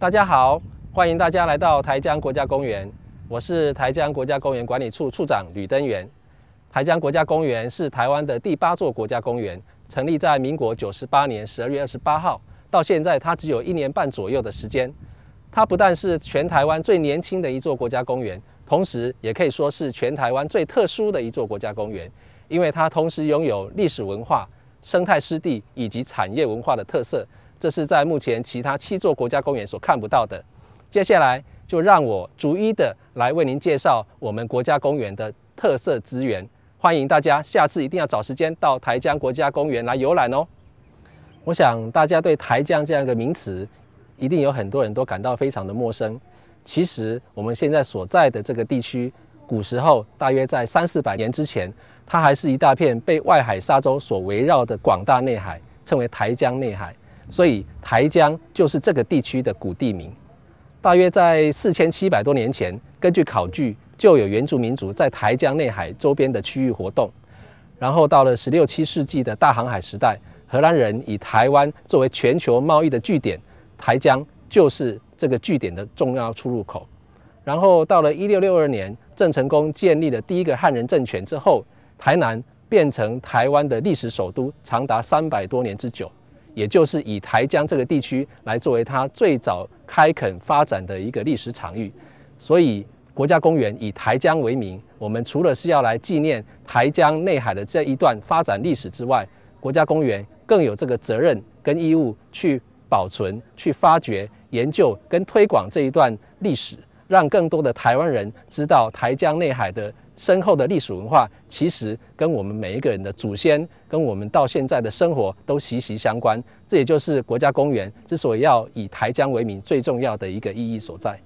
大家好，欢迎大家来到台江国家公园。我是台江国家公园管理处处长吕登元。台江国家公园是台湾的第八座国家公园，成立在民国九十八年十二月二十八号，到现在它只有一年半左右的时间。它不但是全台湾最年轻的一座国家公园，同时也可以说是全台湾最特殊的一座国家公园，因为它同时拥有历史文化、生态湿地以及产业文化的特色。这是在目前其他七座国家公园所看不到的。接下来就让我逐一的来为您介绍我们国家公园的特色资源。欢迎大家下次一定要找时间到台江国家公园来游览哦。我想大家对台江这样一个名词，一定有很多人都感到非常的陌生。其实我们现在所在的这个地区，古时候大约在三四百年之前，它还是一大片被外海沙洲所围绕的广大内海，称为台江内海。所以台江就是这个地区的古地名。大约在四千七百多年前，根据考据，就有原住民族在台江内海周边的区域活动。然后到了十六七世纪的大航海时代，荷兰人以台湾作为全球贸易的据点，台江就是这个据点的重要出入口。然后到了一六六二年，郑成功建立了第一个汉人政权之后，台南变成台湾的历史首都，长达三百多年之久。也就是以台江这个地区来作为它最早开垦发展的一个历史场域，所以国家公园以台江为名。我们除了是要来纪念台江内海的这一段发展历史之外，国家公园更有这个责任跟义务去保存、去发掘、研究跟推广这一段历史，让更多的台湾人知道台江内海的。深厚的历史文化，其实跟我们每一个人的祖先，跟我们到现在的生活都息息相关。这也就是国家公园之所以要以台江为名最重要的一个意义所在。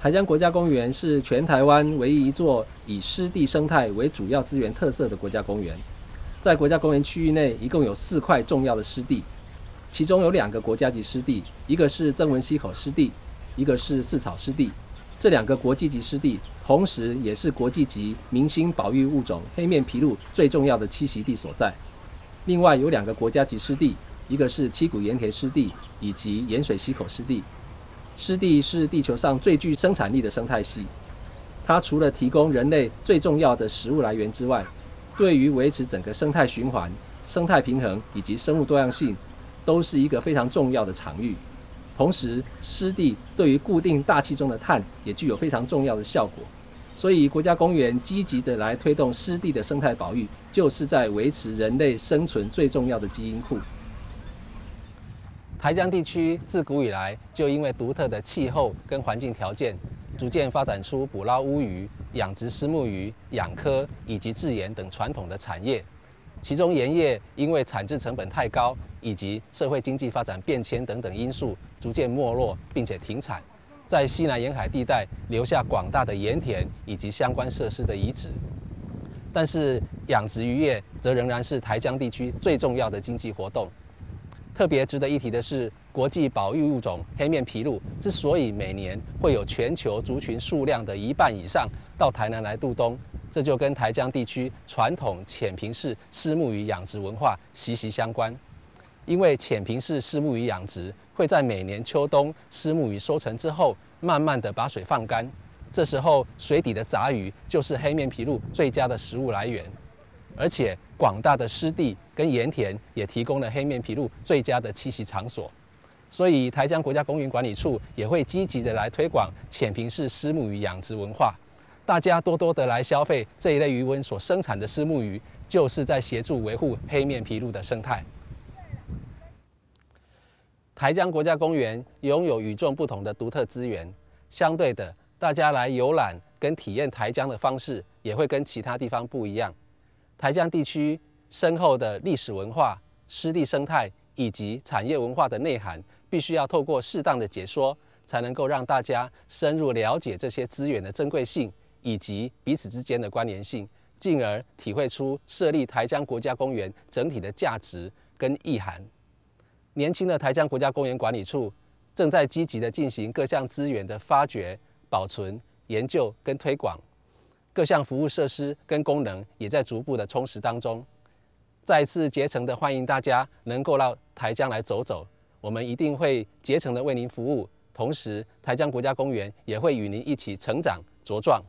台江国家公园是全台湾唯一一座以湿地生态为主要资源特色的国家公园。在国家公园区域内，一共有四块重要的湿地，其中有两个国家级湿地，一个是曾文溪口湿地，一个是四草湿地。这两个国际级湿地。同时，也是国际级明星保育物种黑面琵鹭最重要的栖息地所在。另外有两个国家级湿地，一个是七股盐田湿地，以及盐水溪口湿地。湿地是地球上最具生产力的生态系，它除了提供人类最重要的食物来源之外，对于维持整个生态循环、生态平衡以及生物多样性，都是一个非常重要的场域。同时，湿地对于固定大气中的碳也具有非常重要的效果，所以国家公园积极的来推动湿地的生态保育，就是在维持人类生存最重要的基因库。台江地区自古以来就因为独特的气候跟环境条件，逐渐发展出捕捞乌鱼、养殖丝木鱼、养科以及制盐等传统的产业。其中盐业因为产制成本太高，以及社会经济发展变迁等等因素，逐渐没落，并且停产，在西南沿海地带留下广大的盐田以及相关设施的遗址。但是养殖渔业则仍然是台江地区最重要的经济活动。特别值得一提的是，国际保育物种黑面琵鹭之所以每年会有全球族群数量的一半以上到台南来渡冬。这就跟台江地区传统浅平式丝木鱼养殖文化息息相关，因为浅平式丝木鱼养殖会在每年秋冬丝木鱼收成之后，慢慢的把水放干，这时候水底的杂鱼就是黑面琵鹭最佳的食物来源，而且广大的湿地跟盐田也提供了黑面琵鹭最佳的栖息场所，所以台江国家公园管理处也会积极的来推广浅平式丝木鱼养殖文化。大家多多的来消费这一类鱼温所生产的丝木鱼，就是在协助维护黑面琵鹭的生态。台江国家公园拥有与众不同的独特资源，相对的，大家来游览跟体验台江的方式也会跟其他地方不一样。台江地区深厚的历史文化、湿地生态以及产业文化的内涵，必须要透过适当的解说，才能够让大家深入了解这些资源的珍贵性。以及彼此之间的关联性，进而体会出设立台江国家公园整体的价值跟意涵。年轻的台江国家公园管理处正在积极的进行各项资源的发掘、保存、研究跟推广，各项服务设施跟功能也在逐步的充实当中。再次竭诚的欢迎大家能够到台江来走走，我们一定会竭诚的为您服务，同时台江国家公园也会与您一起成长茁壮。